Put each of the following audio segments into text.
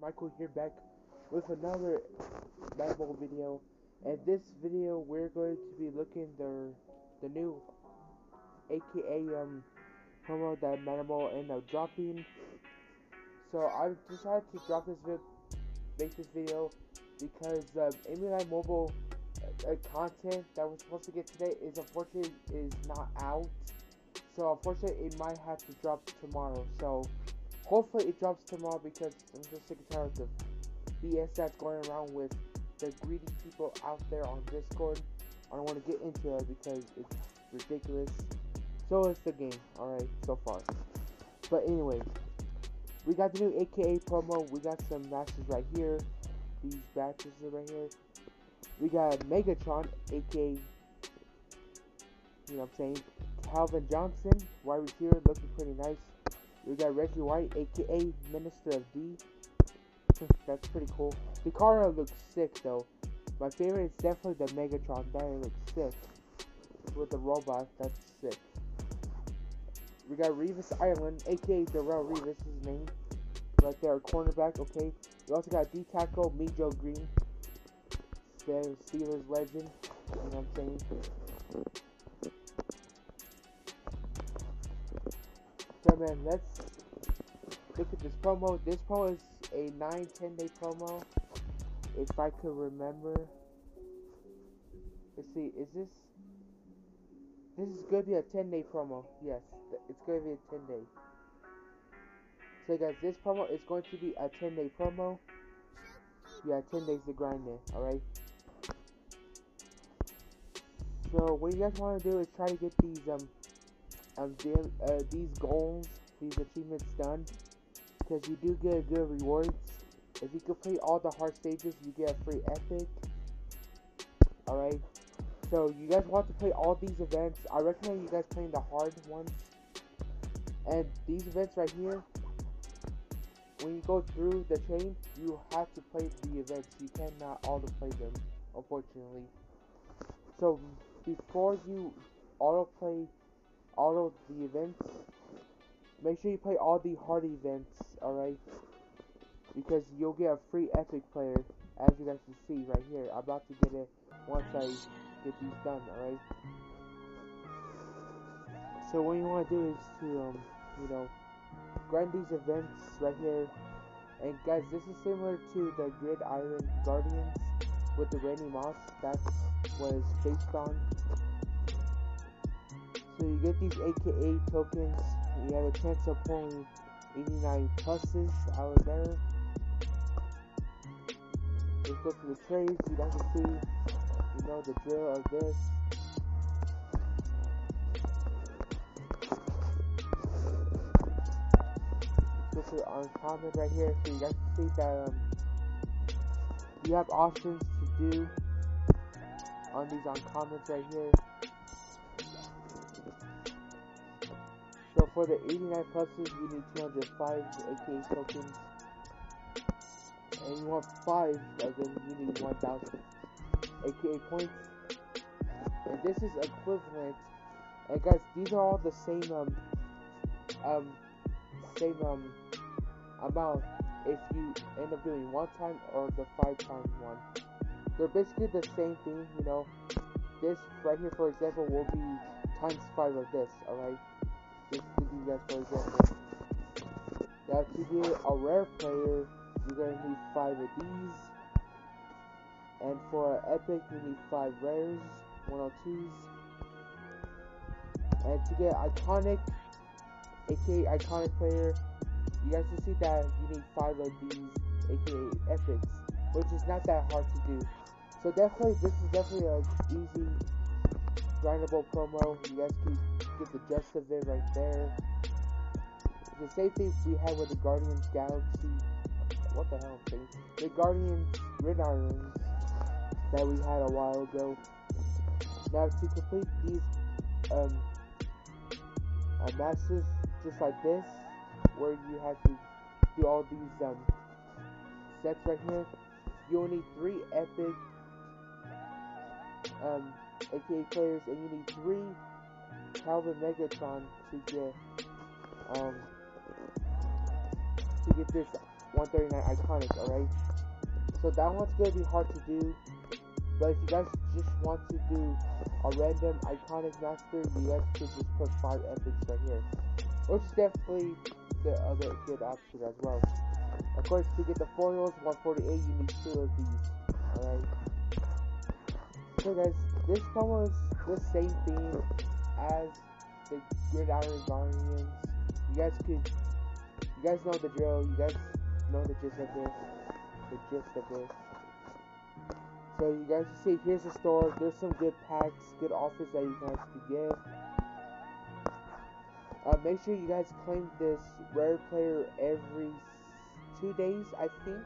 Michael here back with another Madden Mobile video. And this video we're going to be looking the the new AKA um promo that Madden Mobile ended up dropping. So I decided to drop this video, make this video because um, Amy Mobile uh, content that we're supposed to get today is unfortunately is not out. So unfortunately it might have to drop tomorrow. So hopefully it drops tomorrow because I'm just sick and tired of the BS that's going around with the greedy people out there on Discord. I don't want to get into it because it's ridiculous. So it's the game, alright, so far. But anyway, we got the new AKA promo. We got some matches right here. These matches are right here. We got Megatron, aka, you know what I'm saying, Calvin Johnson, wide receiver, looking pretty nice. We got Reggie White, aka Minister of D. That's pretty cool. The car looks sick though. My favorite is definitely the Megatron. That looks sick. With the robot, that's sick. We got Revis Island, aka Darrelle Revis, his name. Right there, cornerback, okay. We also got D Tackle, me Joe Greene. Steelers legend. You know what I'm saying? Man, let's look at this promo. This promo is a 9-10 day promo. If I could remember. Let's see, is this this is gonna be a 10 day promo. Yes, it's gonna be a 10 day. So guys, this promo is going to be a 10 day promo. Yeah, 10 days to grind it, alright? So what you guys want to do is try to get these um um uh, these goals, these achievements done, because you do get good rewards. If you complete all the hard stages, you get a free epic. Alright. So you guys want to play all these events. I recommend you guys playing the hard ones. And these events right here, when you go through the chain, you have to play the events. You cannot auto play them, unfortunately. So before you auto play auto the events, make sure you play all the hard events, alright? Because you'll get a free epic player, as you guys can see right here. I'm about to get it once I get these done, alright? So what you want to do is to, um, you know, grind these events right here. And guys, this is similar to the Gridiron Guardians with the Randy Moss. That's it's based on. So you get these AKA tokens. You have a chance of pulling 89 pluses out of there. Let's go to the trades. You guys can see, you know, the drill of this. This is uncommon right here. So you guys can see that um, you have options to do on these uncommons right here. For the 89 pluses, you need 205 AKA tokens. And you want 5 of them, you need 1000 AKA points. And this is equivalent. And guys, these are all the same, um, um, same, um, amount if you end up doing one time or the five times one. They're basically the same thing, you know. This right here, for example, will be times five of this, alright? Just to you guys for example. Now to be a rare player, you're gonna need five of these. And for an epic, you need five rares, 102s. And to get iconic, aka iconic player, you guys can see that you need five of these, aka epics, which is not that hard to do. So definitely, this is definitely a easy, grindable promo. You guys can get the gist of it right there. The same thing we had with the Guardians Galaxy. What the hell, thing? The Guardians Gridirons that we had a while ago. Now to complete these um, uh, matches just like this, where you have to do all these um, sets right here, you only need three epic um, AKA players, and you need three Calvin Megatron to get um, to get this 139 iconic, alright? So that one's gonna be hard to do. But if you guys just want to do a random iconic master, you guys could just put 5 epics right here. Which is definitely the other good option as well. Of course, to get the foils 148, you need two of these. Alright. So guys, this promo is the same thing as the Gridiron Guardians. You guys could, you guys know the drill. You guys know the gist of this. The gist of this. So you guys see, here's the store. There's some good packs, good offers that you guys could get. Uh, make sure you guys claim this rare player every two days, I think.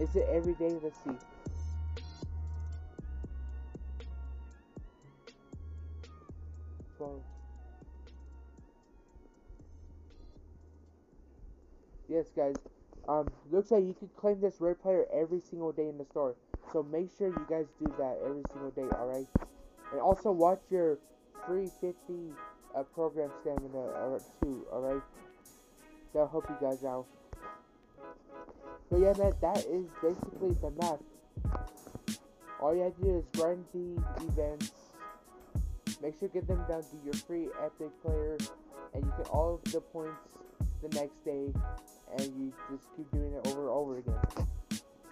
Is it every day? Let's see. Yes, guys. Um, looks like you can claim this rare player every single day in the store. So make sure you guys do that every single day, alright? And also watch your 350 uh, program stamina uh, too, alright? That'll help you guys out. So yeah, man, that is basically the map. All you have to do is run the events. Make sure to get them done to your free epic player. And you get all of the points the next day. And you just keep doing it over and over again.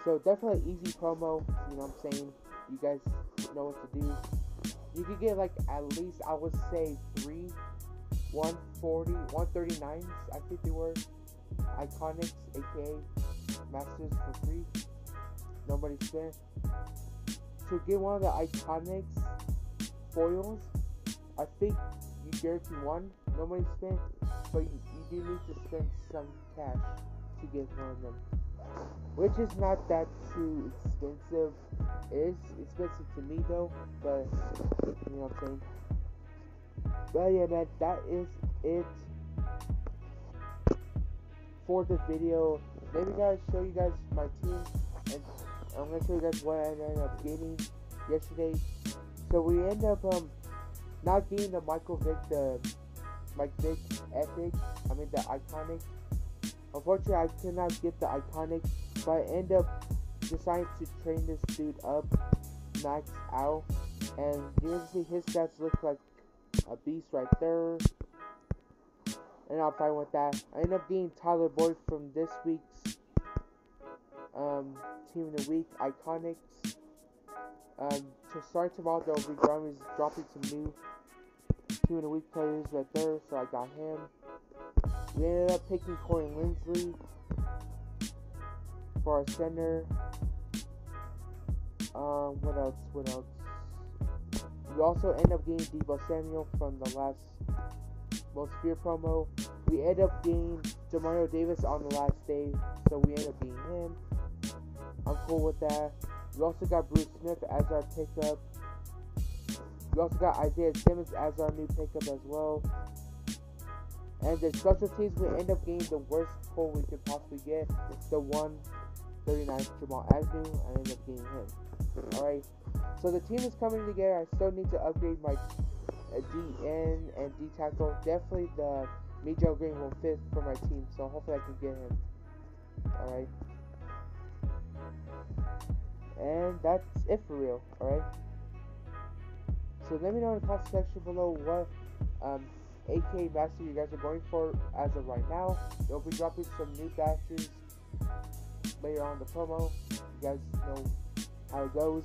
So definitely easy promo, you know what I'm saying? You guys know what to do. You could get like at least I would say three 140, 139s, I think they were. Iconics, aka Masters for free. Nobody spent. To get one of the Iconics foils, I think you guarantee one. Nobody spent, but you, you do need to spend some cash to get one of them. Which is not that too expensive. It is expensive to me though, but you know what I'm saying. But yeah, man, that is it for the video. Me guys show you guys my team, and I'm gonna show you guys what I ended up getting yesterday. So we end up um not getting the Michael Vick, the Mike Vick Epic. I mean the iconic. Unfortunately, I cannot get the iconic, but I end up deciding to train this dude up, max out, and you can see his stats look like a beast right there. And I'm fine with that. I end up getting Tyler Boyd from this week's um, Team of the Week, Iconics. Um, to start tomorrow, they'll be dropping, dropping some new Team of the Week players right there, so I got him. We ended up picking Corey Linsley for our center. Um, what else? What else? We also end up getting Deebo Samuel from the last Most Fear promo. We end up getting Demario Davis on the last day, so we end up getting him. I'm cool with that. We also got Bruce Smith as our pickup. We also got Isaiah Simmons as our new pickup as well. And the special teams, we end up getting the worst pull we could possibly get. It's The 139 Jamal Agnew. I end up getting him. Alright. So the team is coming together. I still need to upgrade my uh, DN and D tackle. Definitely the Joe Greene will fit for my team. So hopefully I can get him. Alright. And that's it for real. Alright. So let me know in the comment section below what um, AK Master you guys are going for as of right now. They'll be dropping some new batches later on the promo. You guys know how it goes.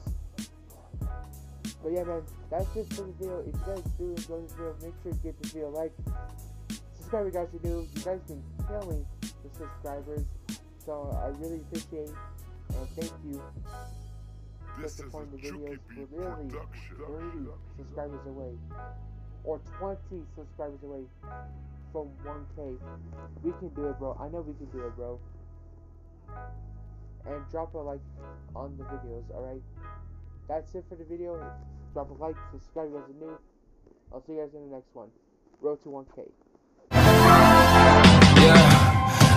But yeah, man, that's it for the video. If you guys do enjoy this video, make sure to give this video a like. Subscribe if you guys are new. You guys been killing the subscribers. So I really appreciate and thank you. This is a the videos. We're literally production. 30 subscribers away. Or 20 subscribers away from 1k. We can do it, bro. I know we can do it, bro. And drop a like on the videos, alright? That's it for the video. Drop a like, subscribe if you guys are new. I'll see you guys in the next one. Road to 1k.